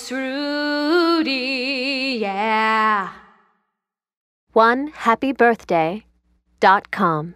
Ghost Rudy, yeah. One happy birthday dot com.